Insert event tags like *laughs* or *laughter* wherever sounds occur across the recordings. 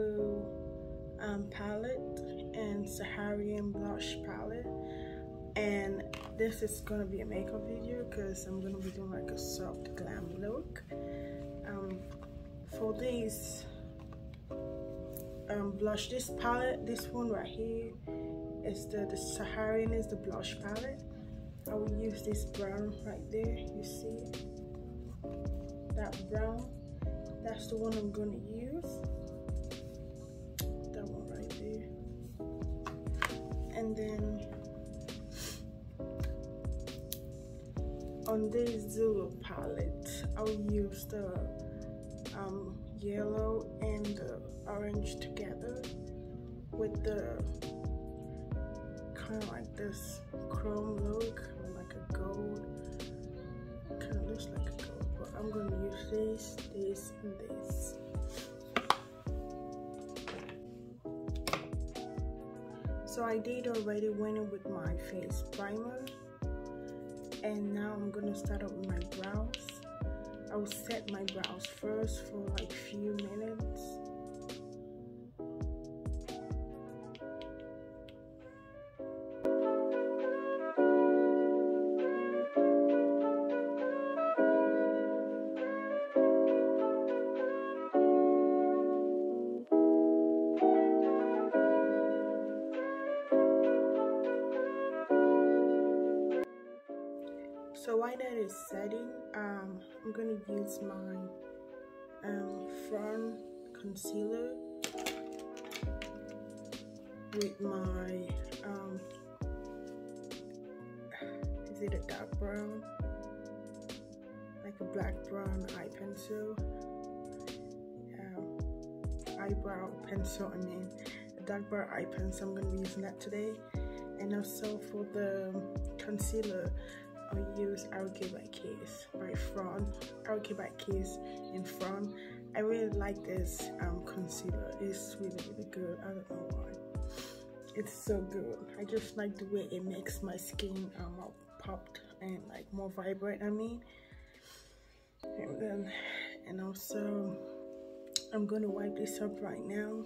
Zulu um, palette and Saharan blush palette. And this is to be a makeup video because I'm to be doing like a soft glam look. Um, for this um, blush this palette this one right here is the, the Saharan is the blush palette. I will use this brown right there you see? That brown that's the one I'm gonna use and then on this Zulu palette I'll use the um, yellow and the orange together with the kind of like this chrome look like a gold kind of looks like a gold but I'm to use this this and this so I did already went in with my face primer and now I'm gonna start up with my brows. I will set my brows first for like few minutes concealer with my um, is it a dark brown? Like a black brown eye pencil. Um, eyebrow pencil I mean a dark brown eye pencil. I'm gonna be using that today. And also for the concealer I use RK by Kiss by front RK by Kiss in front I really like this um, concealer. It's really really good. I don't know why. It's so good. I just like the way it makes my skin um, all popped and like more vibrant I mean. And then and also I'm gonna wipe this up right now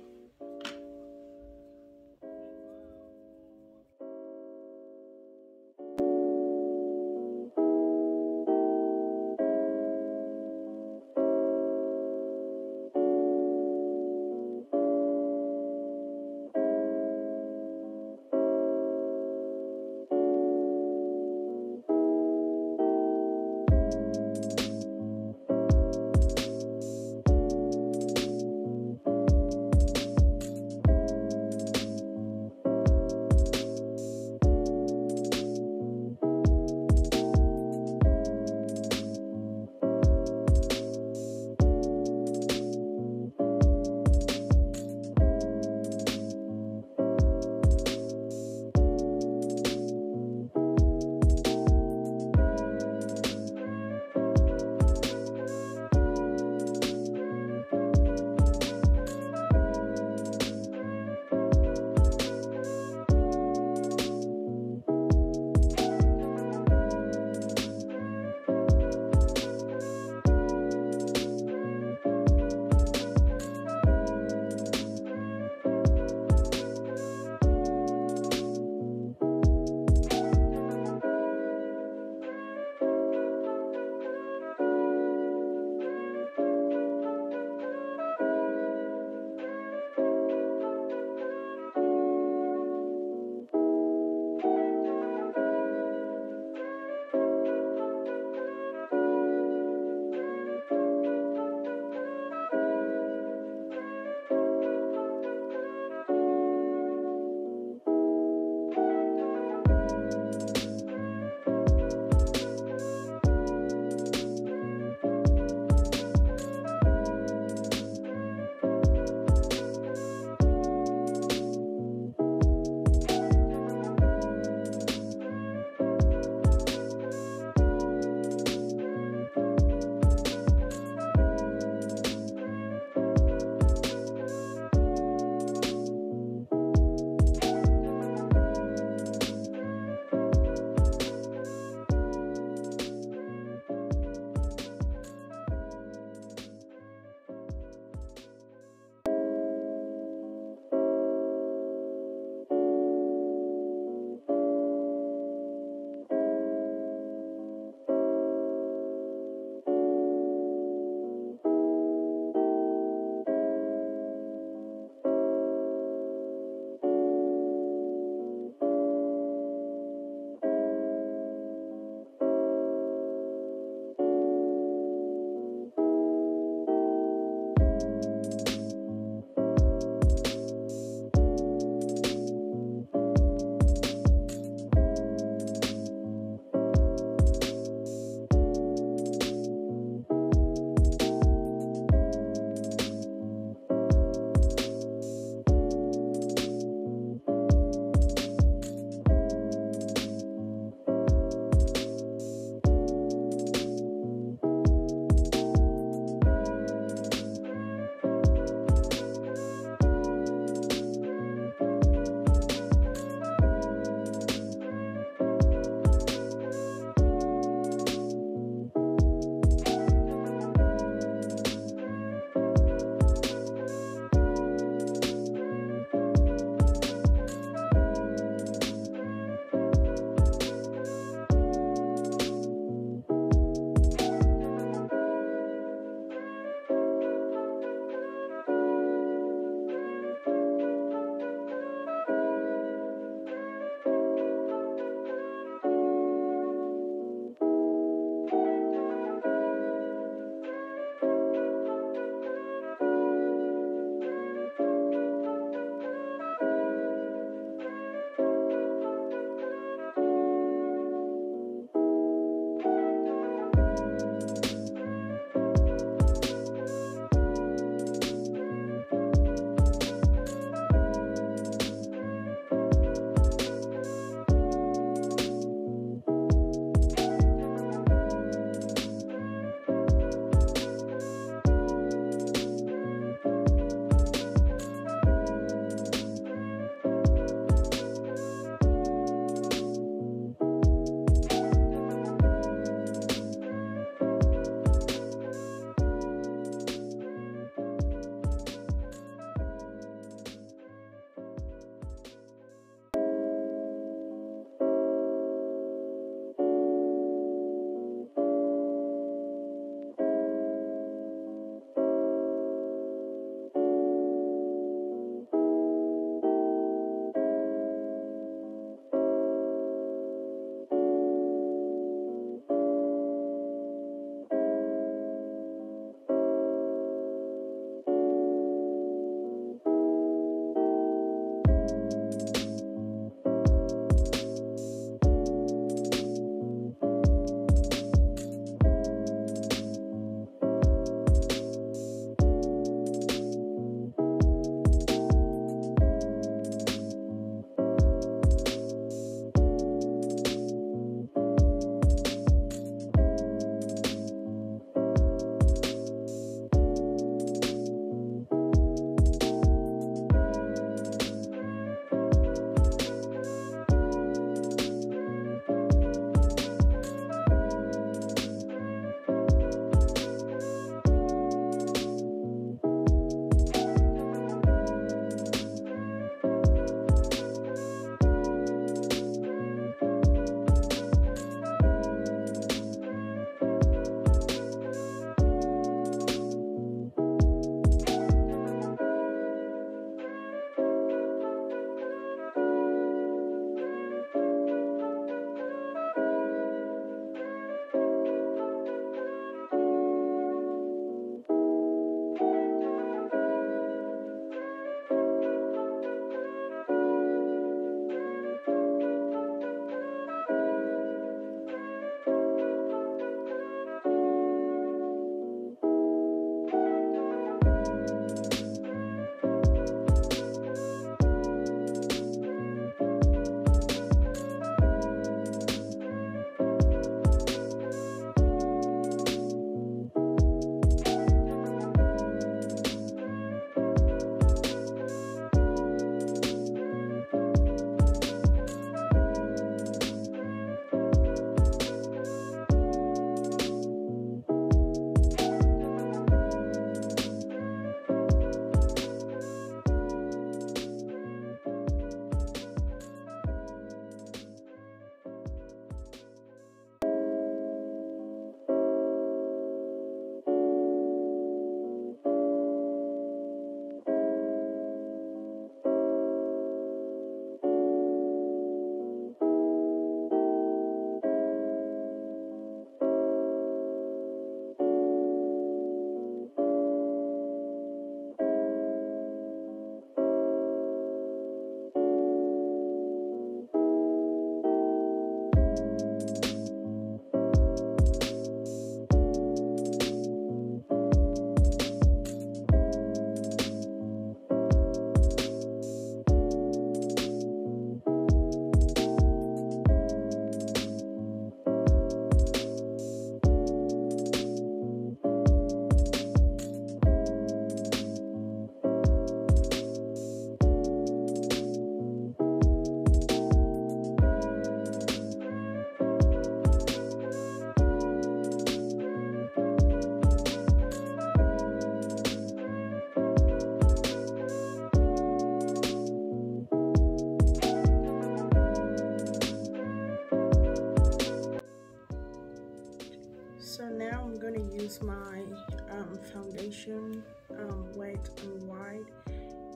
gonna my um, foundation um, Wet n Wild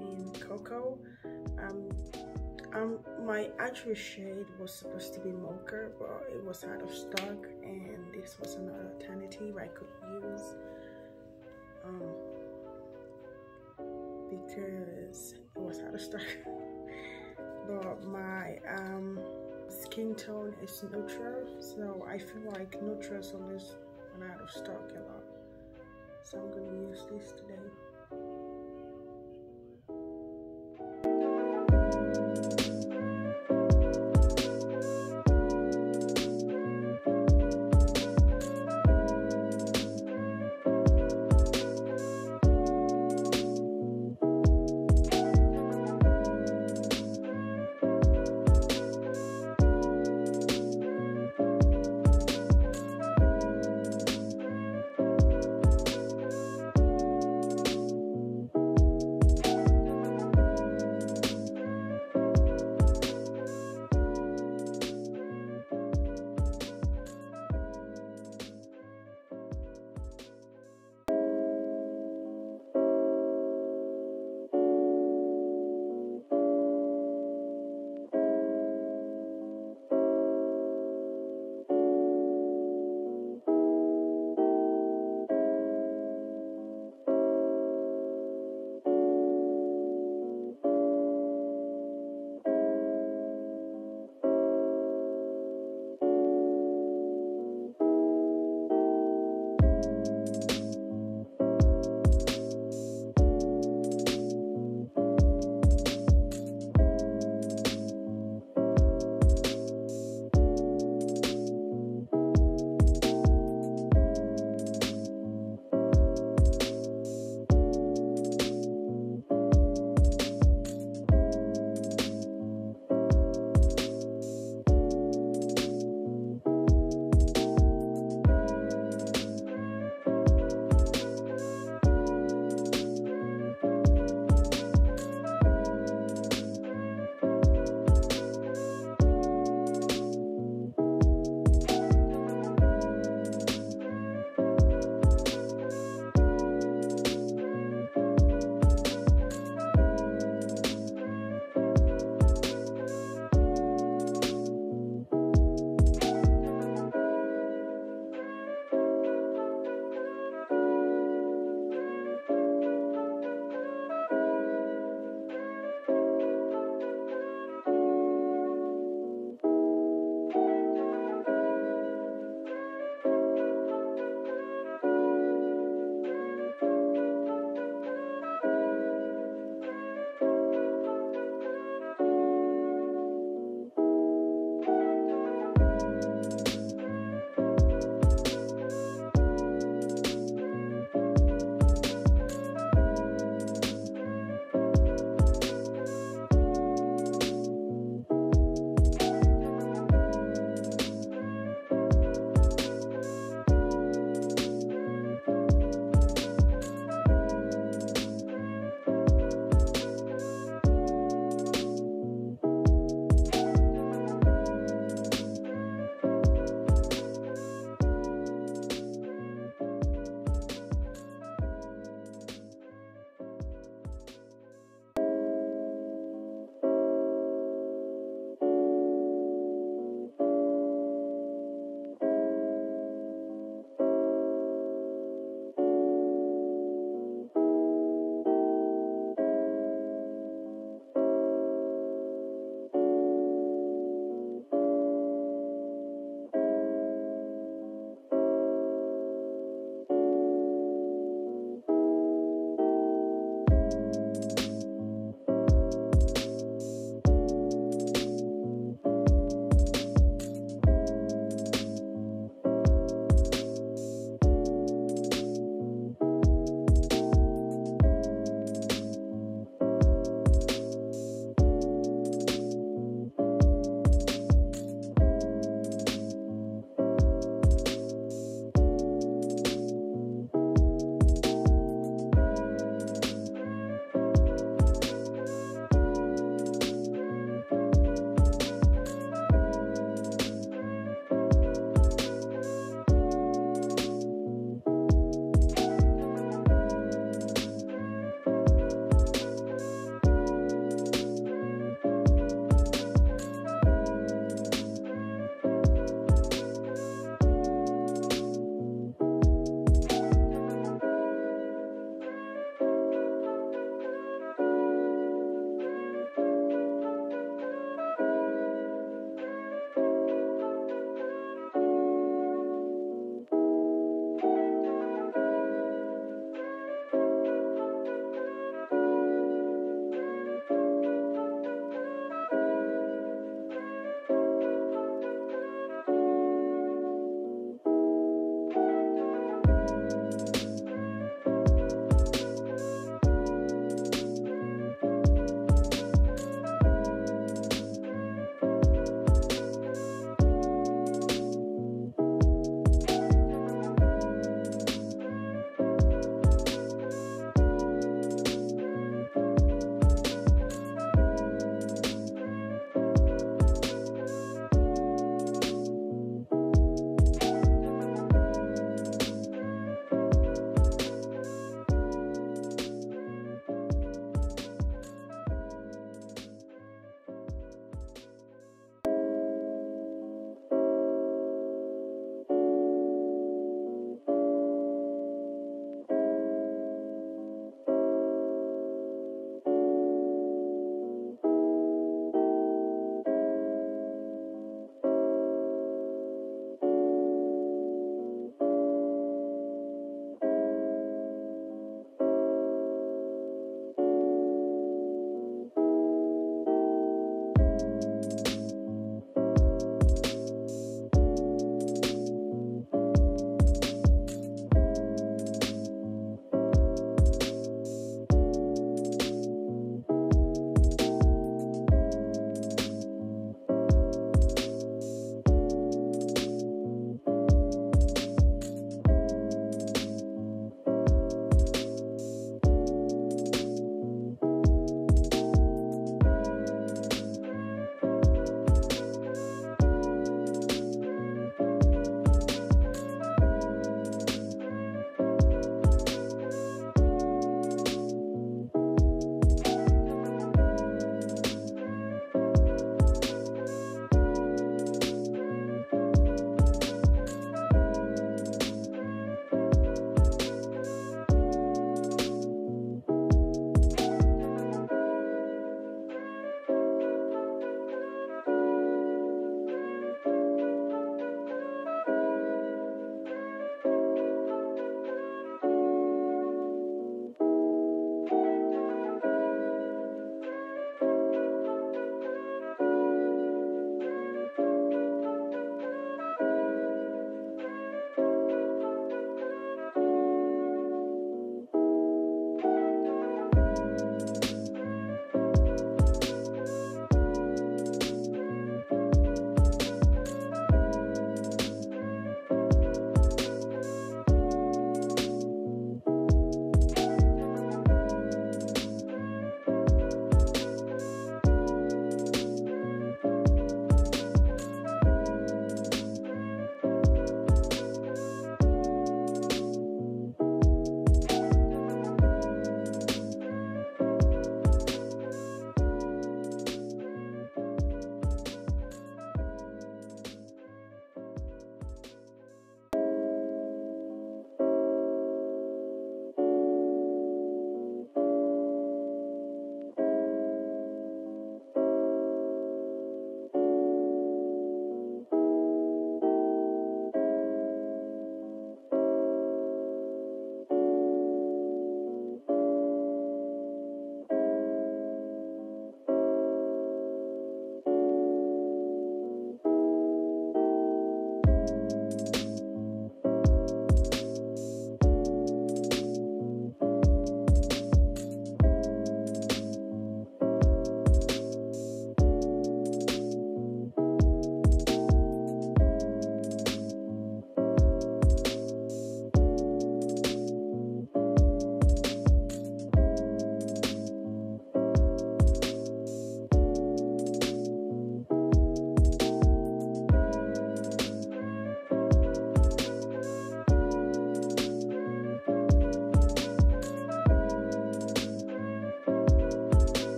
in cocoa. Um, um, my actual shade was supposed to be mocha but it was out of stock and this was another alternative I could use um, because it was out of stock. *laughs* But my um, skin tone is neutral so I feel like neutrals always run out of stock a lot so I'm to use this today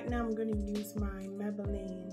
right now I'm going to use my Maybelline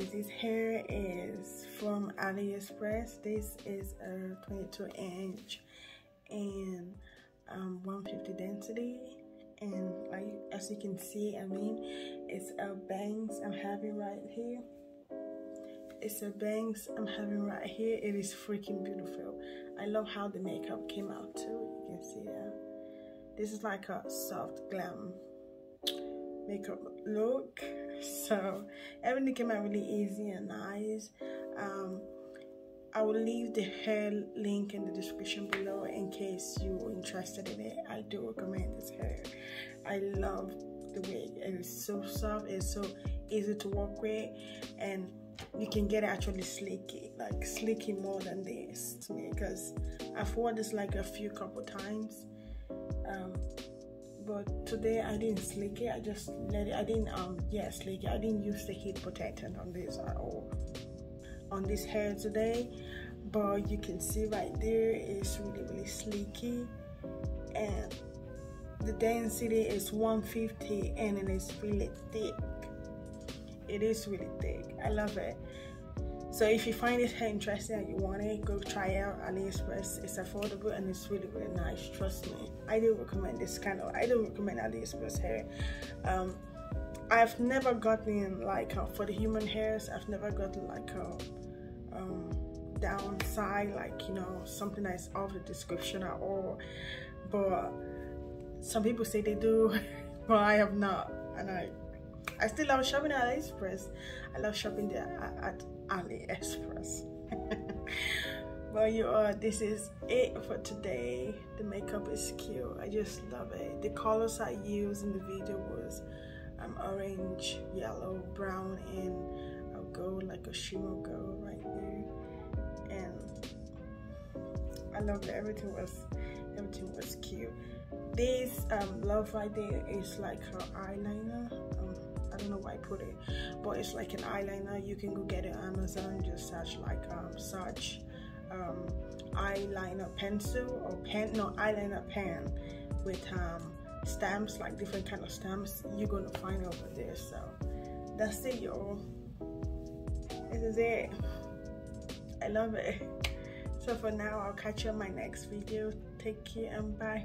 guys this hair is from aliexpress. This is a 22 inch and um, 150 density. And like as you can see i mean it's a bangs i'm having right here. It's a bangs i'm having right here. It is freaking beautiful. I love how the makeup came out too. You can see that. This is like a soft glam makeup look so everything came out really easy and nice um, I will leave the hair link in the description below in case you're interested in it. I do recommend this hair. I love the way it is so soft, it's so easy to work with, and you can get it actually slicky, like slicky more than this to me because I've worn this like a few couple times. Um, but today I didn't slick it. I just let it I didn't um yeah slick it. I didn't use the heat protectant on this at all. On this hair today but you can see right there it's really really sleeky and the density is 150 and it is really thick. It is really thick. I love it so if you find hair interesting and you want it, go try it out AliExpress. It's affordable and it's really, really nice. Trust me. I do recommend this kind of, I do recommend AliExpress hair. Um, I've never gotten like, uh, for the human hairs, I've never gotten like a um, downside, like, you know, something that's off the description at all. But some people say they do, *laughs* but I have not. And I, I still love shopping at AliExpress. I love shopping there at, at AliExpress. *laughs* well, you are. This is it for today. The makeup is cute. I just love it. The colors I used in the video was um, orange, yellow, brown, and a gold, like a shimmer gold right there. And I loved it. Everything was, everything was cute. This um, love right there is like her eyeliner. Don't know why I put it, but it's like an eyeliner. You can go get it on Amazon. Just search like um, search um, eyeliner pencil or pen, no eyeliner pen with um, stamps, like different kind of stamps. You're gonna find over there. So that's it, y'all. This is it. I love it. So for now, I'll catch you on my next video. Take care and bye.